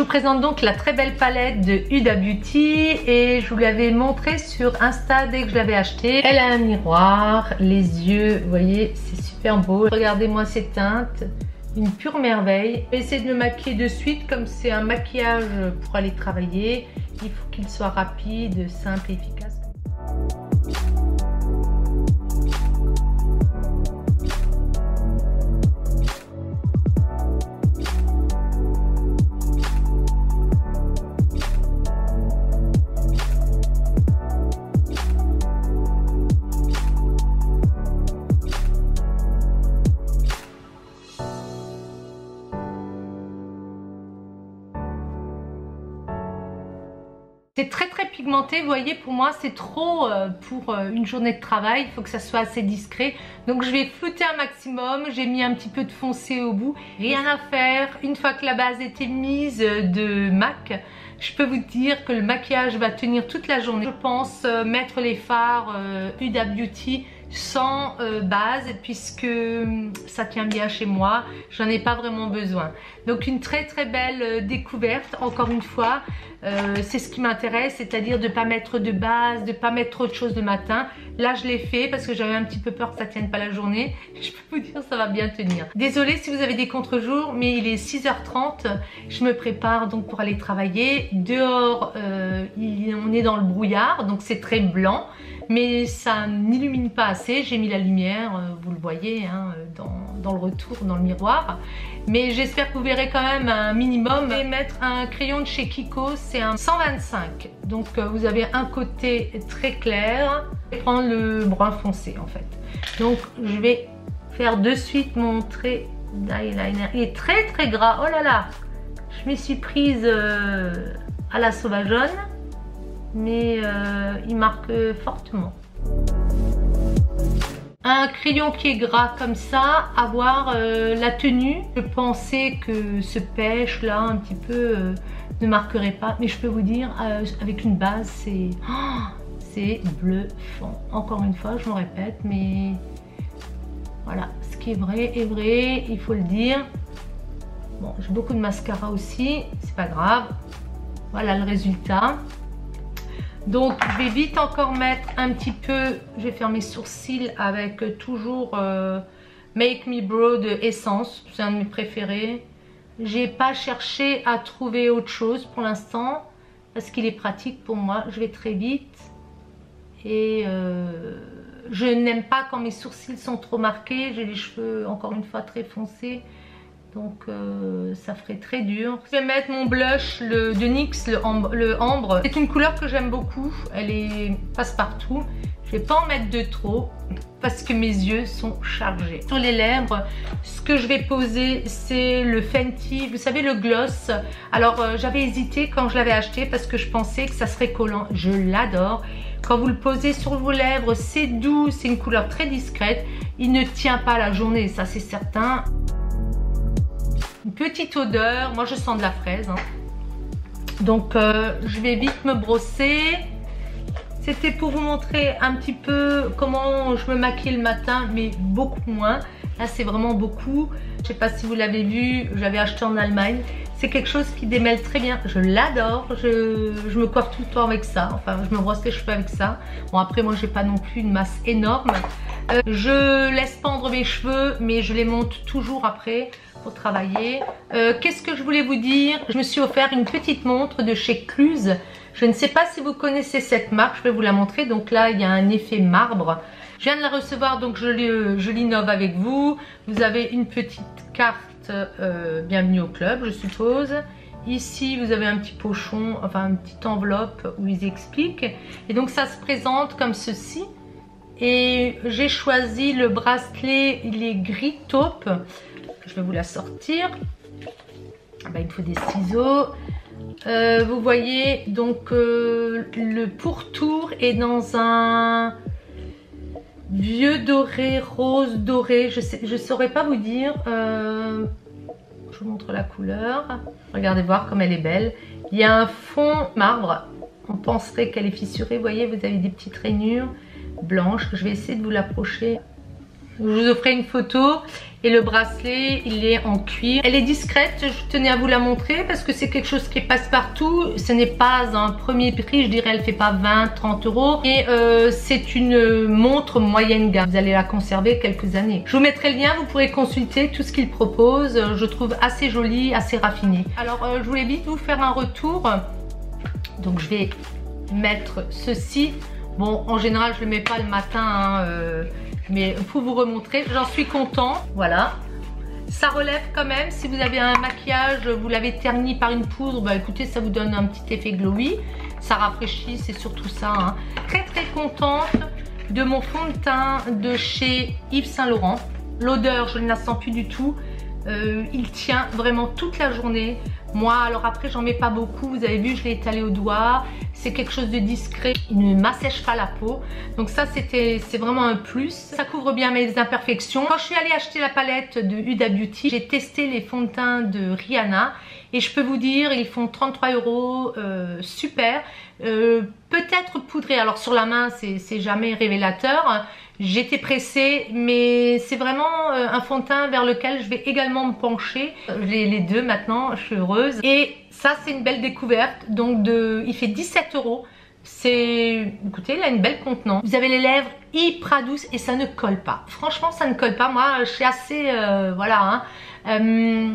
Je vous présente donc la très belle palette de Huda Beauty et je vous l'avais montré sur Insta dès que je l'avais acheté. Elle a un miroir, les yeux, vous voyez, c'est super beau. Regardez-moi ces teintes, une pure merveille. Je vais de me maquiller de suite comme c'est un maquillage pour aller travailler. Il faut qu'il soit rapide, simple et efficace. Très très pigmenté, voyez pour moi c'est trop euh, pour euh, une journée de travail, il faut que ça soit assez discret. Donc je vais flouter un maximum, j'ai mis un petit peu de foncé au bout. Rien à faire, une fois que la base était mise de MAC, je peux vous dire que le maquillage va tenir toute la journée. Je pense euh, mettre les fards Huda Beauty sans euh, base puisque hum, ça tient bien chez moi j'en ai pas vraiment besoin. Donc une très très belle euh, découverte encore une fois euh, c'est ce qui m'intéresse c'est à dire de pas mettre de base de pas mettre trop de choses le matin. Là je l'ai fait parce que j'avais un petit peu peur que ça tienne pas la journée. Je peux vous dire ça va bien tenir. Désolée si vous avez des contre-jours mais il est 6h30 je me prépare donc pour aller travailler. Dehors on est dans le brouillard donc c'est très blanc mais ça n'illumine pas assez. J'ai mis la lumière, euh, vous le voyez, hein, dans, le retour, dans le miroir. Mais j'espère que vous verrez quand même un minimum. Je vais mettre un crayon de chez Kiko, c'est un 125. Donc euh, vous avez un côté très clair. Je vais prendre le brun foncé en fait. Donc je vais faire de suite mon trait d'eyeliner. Il est très très gras, oh là là Je me suis prise euh, à la sauvageonne mais euh, il marque fortement. Un crayon qui est gras comme ça, avoir euh, la tenue. Je pensais que ce pêche là un petit peu euh, ne marquerait pas, mais je peux vous dire avec une base c'est oh, c'est bluffant. Encore une fois, je me répète, mais voilà, ce qui est vrai est vrai, il faut le dire. Bon, j'ai beaucoup de mascara aussi, c'est pas grave. Voilà le résultat. Donc je vais vite encore mettre un petit peu, je vais faire mes sourcils avec toujours euh, Make Me Bro de Essence, c'est un de mes préférés. J'ai pas cherché à trouver autre chose pour l'instant parce qu'il est pratique pour moi, je vais très vite. Et euh, je n'aime pas quand mes sourcils sont trop marqués, j'ai les cheveux encore une fois très foncés donc euh, ça ferait très dur. Je vais mettre mon blush le, de NYX, le ambre. C'est une couleur que j'aime beaucoup, elle est passe-partout. Je vais pas en mettre de trop parce que mes yeux sont chargés. Sur les lèvres, ce que je vais poser, c'est le Fenty, vous savez le gloss. Alors euh, j'avais hésité quand je l'avais acheté parce que je pensais que ça serait collant. Je l'adore. Quand vous le posez sur vos lèvres, c'est doux, c'est une couleur très discrète. Il ne tient pas la journée, ça c'est certain. Une petite odeur, moi je sens de la fraise. Hein. Donc euh, je vais vite me brosser. C'était pour vous montrer un petit peu comment je me maquille le matin, mais beaucoup moins. Là c'est vraiment beaucoup. Je sais pas si vous l'avez vu, j'avais acheté en Allemagne. C'est quelque chose qui démêle très bien. Je l'adore. Je, me coiffe tout le temps avec ça. Enfin, je me brosse les cheveux avec ça. Bon, après, moi, j'ai pas non plus une masse énorme. Euh, je laisse pendre mes cheveux, mais je les monte toujours après pour travailler. Euh, qu'est-ce que je voulais vous dire? Je me suis offert une petite montre de chez Cluse. Je ne sais pas si vous connaissez cette marque, je vais vous la montrer. Donc là, il y a un effet marbre. Je viens de la recevoir, donc je l'innove avec vous. Vous avez une petite carte euh, bienvenue au club, je suppose. Ici, vous avez un petit pochon, enfin une petite enveloppe où ils expliquent. Et donc, ça se présente comme ceci. Et j'ai choisi le bracelet, il est gris taupe je vais vous la sortir. Ah bah, il me faut des ciseaux. Euh, vous voyez, donc euh, le pourtour est dans un vieux doré, rose doré. Je ne je saurais pas vous dire. Euh, je vous montre la couleur. Regardez voir comme elle est belle. Il y a un fond marbre. On penserait qu'elle est fissurée. Vous voyez, vous avez des petites rainures blanches. Je vais essayer de vous l'approcher. Je vous offrais une photo et le bracelet, il est en cuir. Elle est discrète, je tenais à vous la montrer parce que c'est quelque chose qui passe partout. Ce n'est pas un premier prix, je dirais elle fait pas 20, 30 euros. Et euh, c'est une montre moyenne gamme. Vous allez la conserver quelques années. Je vous mettrai le lien, vous pourrez consulter tout ce qu'il propose. Je trouve assez joli, assez raffiné. Alors euh, je voulais vite vous faire un retour. Donc je vais mettre ceci. Bon, en général, je le mets pas le matin. Hein, euh, mais pour vous remontrer, j'en suis content. Voilà. Ça relève quand même. Si vous avez un maquillage, vous l'avez terni par une poudre, bah écoutez, ça vous donne un petit effet glowy. Ça rafraîchit, c'est surtout ça. Hein. Très très contente de mon fond de teint de chez Yves Saint Laurent. L'odeur, je ne la sens plus du tout. Euh, il tient vraiment toute la journée. Moi, alors après, j'en mets pas beaucoup. Vous avez vu, je l'ai étalé au doigt. C'est quelque chose de discret. Il ne m'assèche pas la peau. Donc ça, c'était, c'est vraiment un plus. Ça couvre bien mes imperfections. Quand je suis allée acheter la palette de Huda Beauty, j'ai testé les fonds de teint de Rihanna. Et je peux vous dire, ils font 33 euros. Euh, super. Euh, peut-être poudré. Alors sur la main, c'est jamais révélateur. J'étais pressée, mais c'est vraiment euh, un fond de teint vers lequel je vais également me pencher. Les deux maintenant, je suis heureuse. Et ça, c'est une belle découverte. Donc, de, il fait 17 euros. C'est, écoutez, il a une belle contenance. Vous avez les lèvres hyper douces et ça ne colle pas. Franchement, ça ne colle pas. Moi, je suis assez, euh, voilà. Hein. Euh,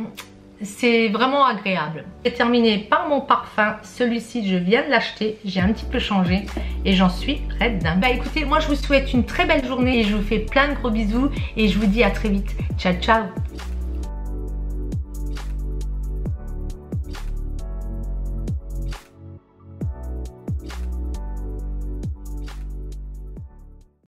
c'est vraiment agréable. C'est terminé par mon parfum. Celui-ci, je viens de l'acheter. J'ai un petit peu changé et j'en suis raide d'un. Bah écoutez, moi je vous souhaite une très belle journée et je vous fais plein de gros bisous et je vous dis à très vite. Ciao, ciao